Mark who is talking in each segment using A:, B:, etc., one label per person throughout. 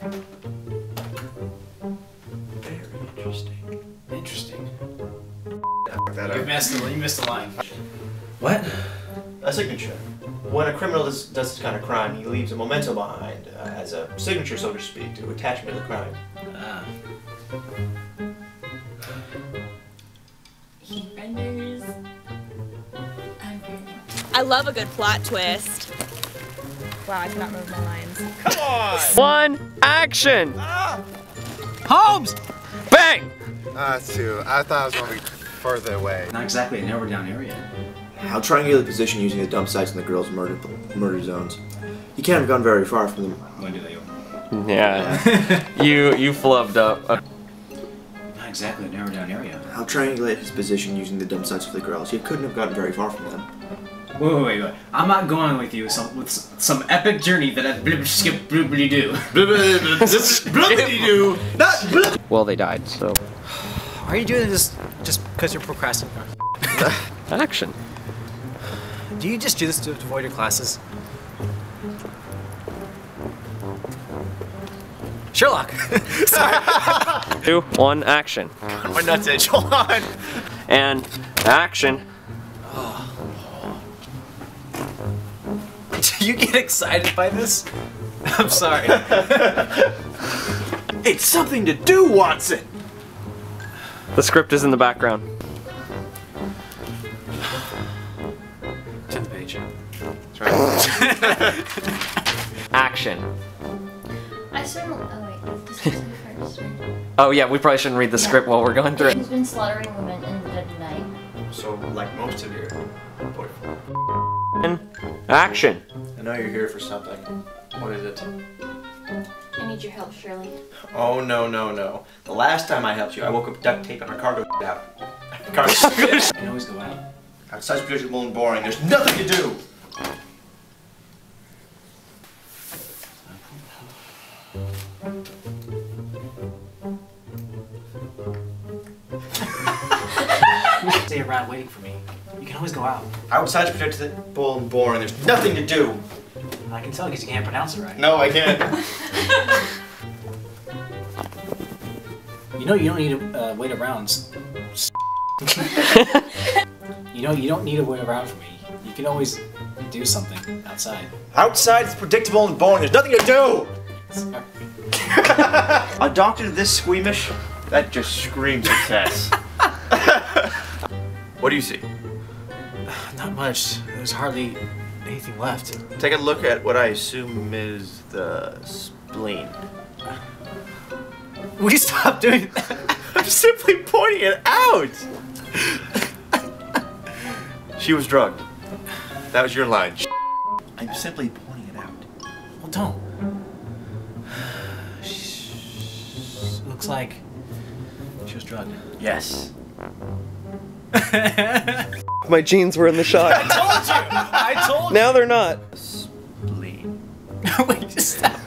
A: Very interesting.
B: Interesting.
A: That
B: You
A: out.
B: missed the you missed the line.
C: What?
A: A signature. When a criminal does, does this kind of crime, he leaves a memento behind uh, as a signature, so to speak, to attach him to the crime.
B: Ah.
D: He renders.
E: I love a good plot twist. Wow, I cannot move my lines. Come on!
F: One, action!
B: Holmes!
F: Bang!
G: Uh, two. I thought I was gonna be further away.
B: Not exactly a narrow down area.
A: I'll triangulate the position using the dump sites in the girls' murder murder zones. You can't have gone very far from them.
B: When do they open?
F: Yeah. you you flubbed up.
B: Not exactly a narrow down area.
A: I'll triangulate his position using the dump sites of the girls. You couldn't have gotten very far from them.
B: Wait, wait, wait, wait. I'm not going with you some, with some epic journey that I blib skip blibbly do.
A: Blibbity-doo! Not blib-
F: well, they died, so.
C: Are you doing this just because you're procrastinating?
F: Action.
C: Do you just do this to avoid your classes? Sherlock! Sorry,
F: Two, one, action.
C: my nuts itch. Hold on.
F: And action.
C: You get excited by this? I'm sorry.
A: It's something to do, Watson!
F: The script is in the background.
C: Turn the page.
F: Action.
D: I certainly. Oh wait, this is first.
F: Oh yeah, we probably shouldn't read the script while we're going through it.
D: He's been slaughtering women in the dead of night.
A: So, like most of your boyfriend.
F: And action.
A: I know you're here for something. What is it?
D: I need your help, Shirley.
A: Oh, no, no, no. The last time I helped you, I woke up duct tape on our cargo out. Cargo
B: You can always go out.
A: Outside's predictable and boring. There's nothing to do!
B: Stay around waiting for me. You can always go out.
A: Outside's predictable and boring. There's nothing to do!
B: I can tell because you can't pronounce it right.
A: No, I can't.
B: You know you don't need to uh, wait around. s- s- you know you don't need to wait around for me. You can always do something outside.
A: Outside's predictable and boring. There's nothing to do! A doctor this squeamish? That just screams success. What do you see?
C: Not much. There's hardly anything left.
A: Take a look at what I assume is the spleen.
C: Will you stop doing that?
A: I'm simply pointing it out! she was drugged. That was your line. I'm simply pointing it out.
C: Well, don't. She looks like she was drugged.
A: Yes.
F: My jeans were in the shot.
C: I told you! I told you
F: now they're not.
A: Spleen.
C: you! Wait, just stop.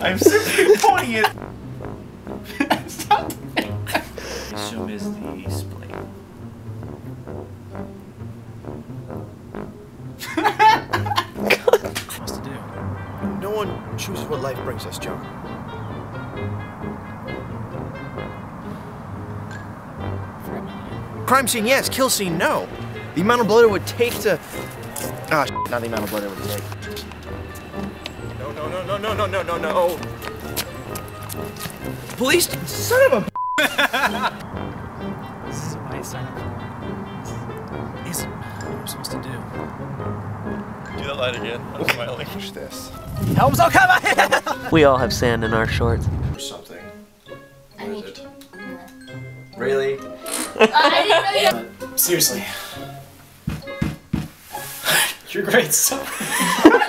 A: I'm simply pointing it. stop. Assume is the spleen.
C: What's to do?
G: No one chooses what life brings us, John. Crime scene, yes. Kill scene, no. The amount of blood it would take to. Ah, sh- not the amount of blood it would take. No, no, no, no, no, no, no, no, no. Police, son of a.
C: This is what I signed up for. Is what I'm supposed to do.
A: Do that line again. I'm smiling.
G: Finish this.
C: Helms, oh come on!
F: We all have sand in our shorts.
A: Or something.
D: I
A: What
D: need
A: is it? Really?
B: Seriously. You're great. So